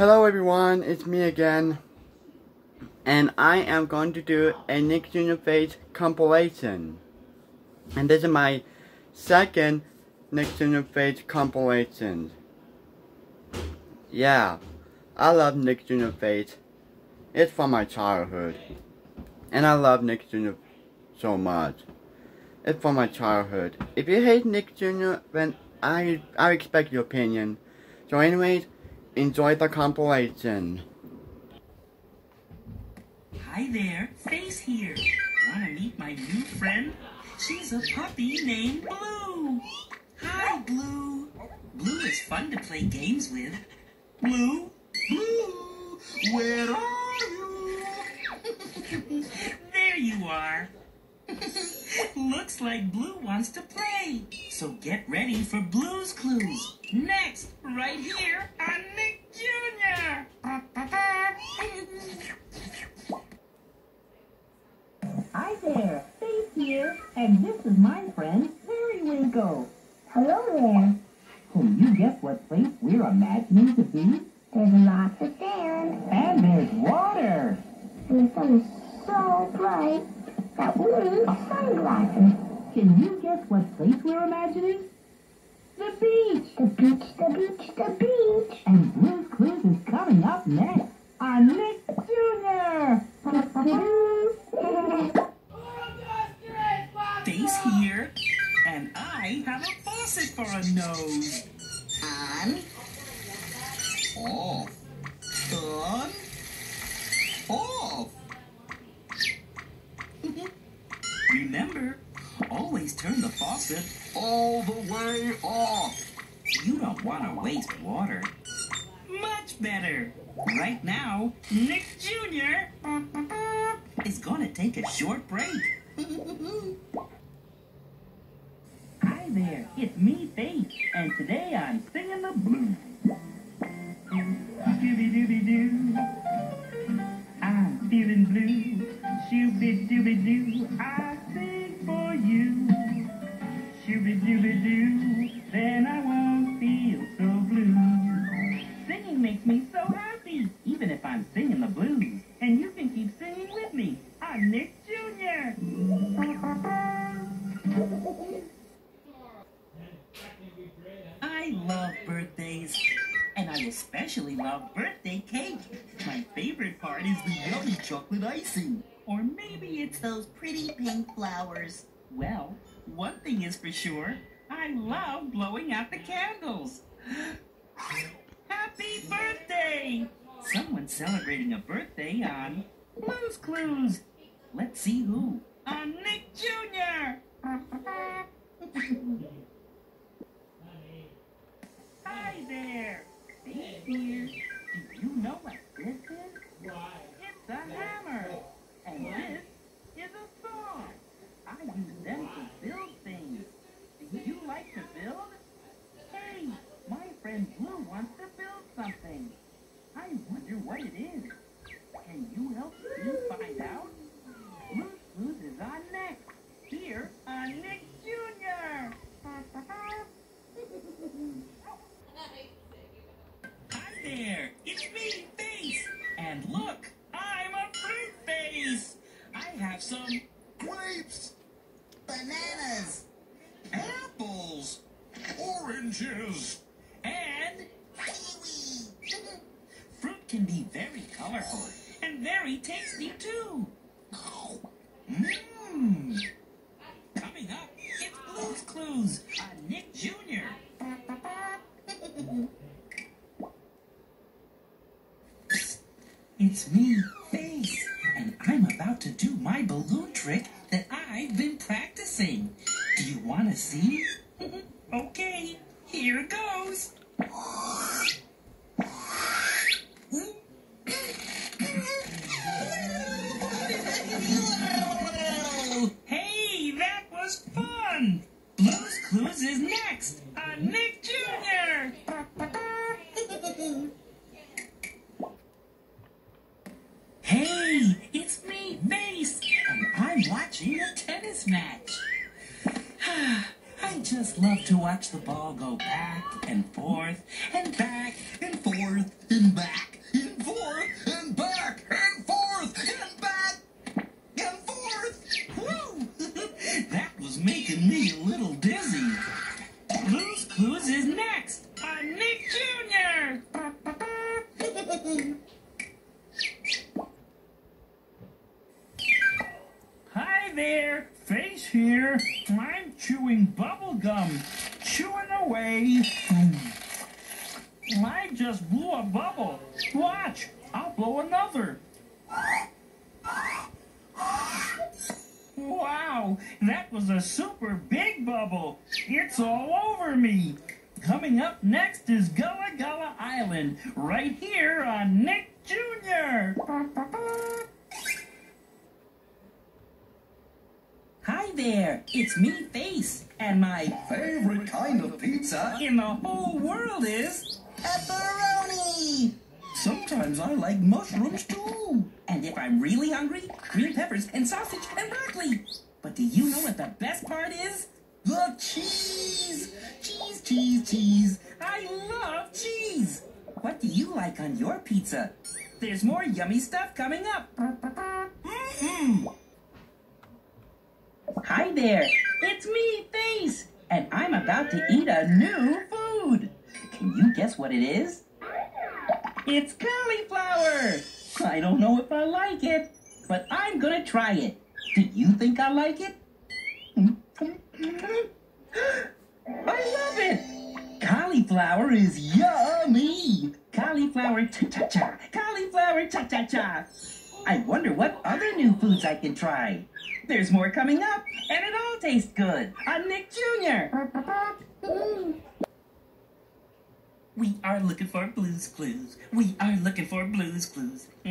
Hello everyone, it's me again. And I am going to do a Nick Jr. Face compilation. And this is my second Nick Jr. Face compilation. Yeah, I love Nick Jr. Face. It's from my childhood. And I love Nick Jr. so much. It's from my childhood. If you hate Nick Jr., then I I expect your opinion. So anyways, enjoy the compilation. Hi there, Face here. Wanna meet my new friend? She's a puppy named Blue. Hi, Blue. Blue is fun to play games with. Blue? Blue, where are you? there you are. Looks like Blue wants to play. So get ready for Blue's Clues. Next, right here on Nick Jr. Hi there, Face here, and this is my friend Periwinkle. Hello there. Can you guess what place we're imagining to be? There's lots of sand. And there's water. And the sun is so bright that we need sunglasses. Can you guess what place we're imagining? The beach. The beach, the beach, the beach. And Blue's Clues is coming up next on Nick Jr. Face here, and I have a faucet for a nose. On. Off. On. Off. Remember, always turn the faucet all the way off. You don't want to waste water. Much better. Right now, Nick Jr. is going to take a short break. Hi there, it's me, Face, and today I'm love birthdays. And I especially love birthday cake. My favorite part is the yummy chocolate icing. Or maybe it's those pretty pink flowers. Well, one thing is for sure. I love blowing out the candles. Happy birthday! Someone's celebrating a birthday on Blue's Clues. Let's see who. On Nick Jr. Hi there. Hey here. Do you know what this is? It's a hammer. And this is a saw. I use them to build things. Do you like to build? Hey, my friend Blue wants to build something. I wonder what it is. Can you help me find out? Blue's Clues is on next. Here on Nick Jr. Hi there, it's me, Face. And look, I'm a fruit face. I have some grapes, bananas, apples, oranges, and kiwi. Fruit can be very colorful and very tasty too. Mmm. Coming up, it's Blue's Clues on Nick Jr. It's me, Face, and I'm about to do my balloon trick that I've been practicing. Do you want to see? okay, here goes. I just love to watch the ball go back and forth and back and forth and back and forth and back and forth and back and forth. Woo! that was making me a little dizzy. Blue's who's is next uh, Nick Jr. Hi there bubble gum, chewing away. Hmm. I just blew a bubble. Watch, I'll blow another. Wow, that was a super big bubble. It's all over me. Coming up next is Gullah Gullah Island, right here on Nick Jr. There, it's me, Face, and my Favorite kind of pizza? in the whole world is Pepperoni! Sometimes I like mushrooms too. And if I'm really hungry, green peppers and sausage and broccoli. But do you know what the best part is? The cheese! Cheese, cheese, cheese. I love cheese. What do you like on your pizza? There's more yummy stuff coming up. Mm-mm. Hi there, it's me, Face, and I'm about to eat a new food. Can you guess what it is? It's cauliflower. I don't know if I like it, but I'm gonna try it. Do you think I like it? I love it. Cauliflower is yummy. Cauliflower cha-cha-cha. Cauliflower cha-cha-cha. I wonder what other new foods I can try. There's more coming up, and it all tastes good. I'm Nick Jr. We are looking for Blues Clues. We are looking for Blues Clues.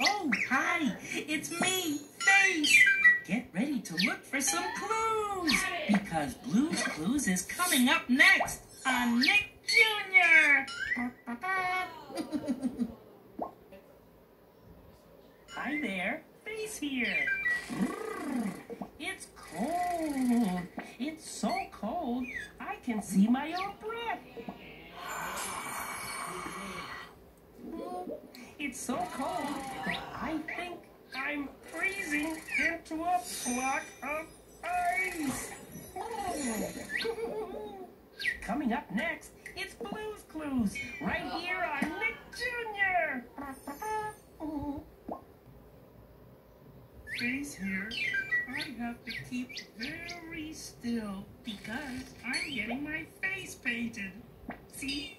oh, hi, it's me, Face. Get ready to look for some clues because Blues Clues is coming up next on Nick Jr. Hi there, Face here. It's cold. It's so cold, I can see my own breath. It's so cold I think I'm freezing into a block of ice. Coming up next, it's Blues Clues, right here on Nick Jr. Face here. I have to keep very still because I'm getting my face painted. See?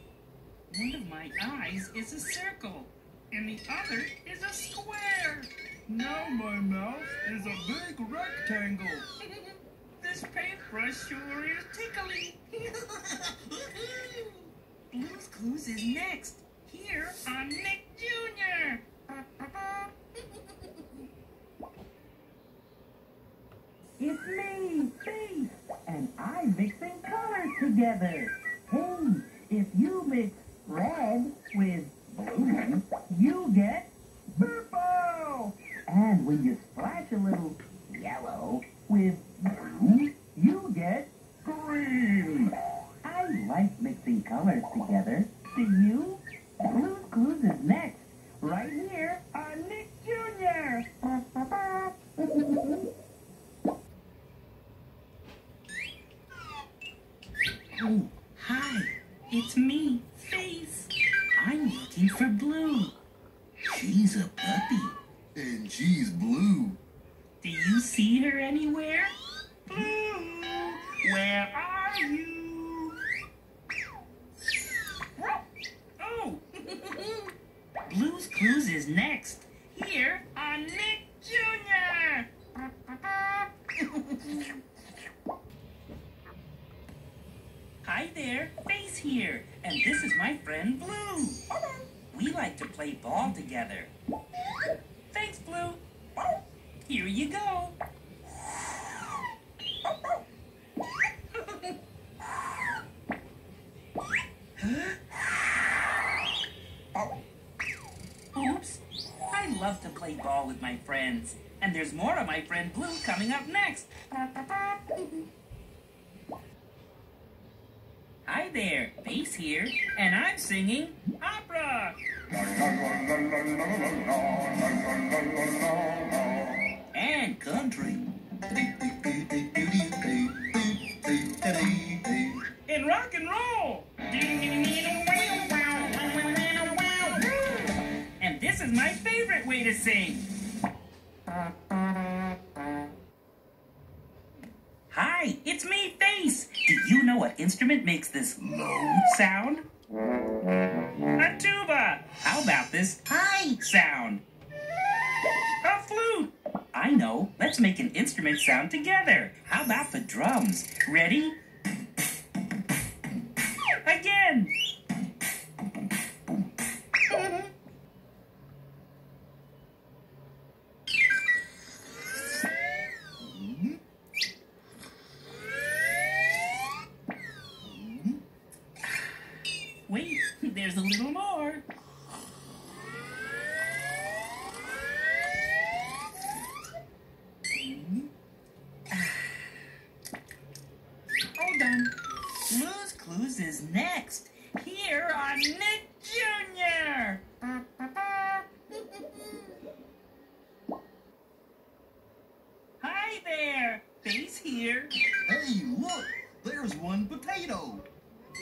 One of my eyes is a circle, and the other is a square. Now my mouth is a big rectangle. this paintbrush sure is tickly. Blues Clues is next, here on Nick Jr. It's and I'm mixing colors together. Hey, if you mix red with blue, you get purple. And when you splash a little yellow with blue, you get green. I like mixing colors together. Do you? Blues Clues is next, right here on Nick Jr. Oh, hi. It's me, Face. I'm looking for Blue. She's a puppy. And she's blue. Do you see her anywhere? Blue, where are you? Oh, Blue's Clues is next, here on Nick Jr. Hi there, Face here, and this is my friend Blue. We like to play ball together. Thanks, Blue. Here you go. Oops. I love to play ball with my friends. And there's more of my friend Blue coming up next. Hi there, Face here, and I'm singing opera. And country. And rock and roll. And this is my favorite way to sing. Hi, it's me, Face. Do you know what instrument makes this low sound? A tuba. How about this high sound? A flute. I know. Let's make an instrument sound together. How about the drums? Ready? Again. Wait, there's a little more. All done. Blues Clues is next. Here on Nick Jr. Hi there. Face here. Hey, look! There's one potato.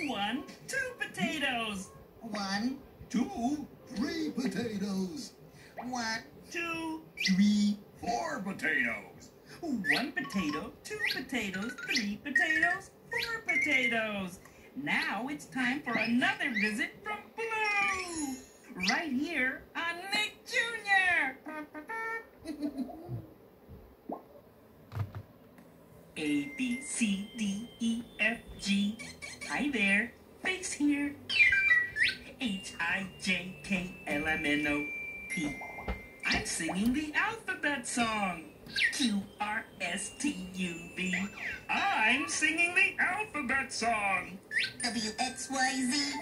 One, two potatoes. One, Two, three potatoes. one, Two, Three, four potatoes. One potato, two potatoes, three potatoes, four potatoes. Now it's time for another visit from Blue. Right here on Nick Jr. A, B, C, D, E, F, G. Hi there. Face here. H, I, J, K, L, M, N, O, P. I'm singing the alphabet song. Q R S T U V. I'm singing the alphabet song. W, X, Y, Z.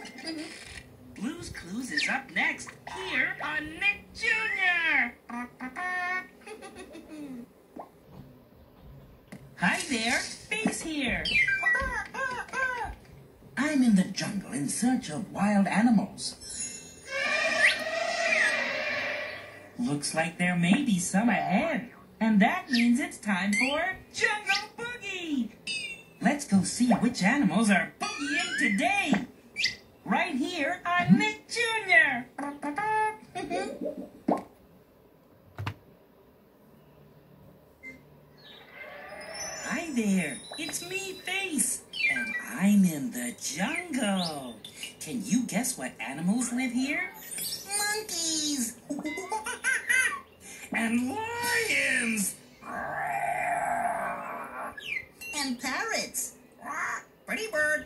Blues Clues is up next here on Nick Jr. Hi there, Face here. I'm in the jungle in search of wild animals. Looks like there may be some ahead, and that means it's time for Jungle Boogie. Let's go see which animals are boogieing today. Right here on Nick Jr. Hi there, it's me, Face, I'm in the jungle. Can you guess what animals live here? Monkeys. And lions! And parrots. Pretty bird.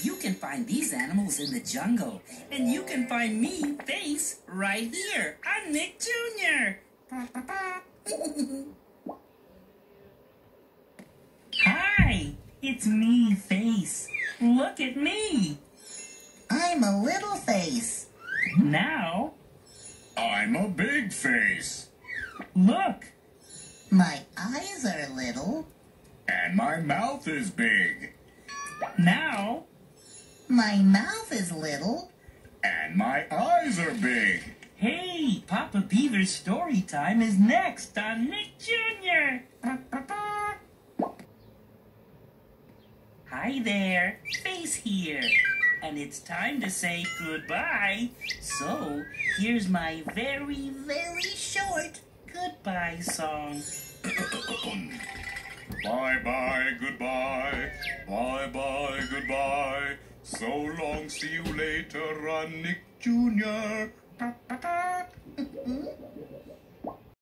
You can find these animals in the jungle, and you can find me, Face, right here. I'm Nick Jr. Hi, it's me, Face. Look at me. I'm a little face. Now, I'm a big face. look. My eyes are little. And my mouth is big. Now, My mouth is little. And my eyes are big. hey, Papa Beaver's story time is next on Nick Jr. Hi there, Face here. And it's time to say goodbye. So, here's my very, very short goodbye song. Bye bye, goodbye. Bye bye, goodbye. So long, see you later Nick Jr.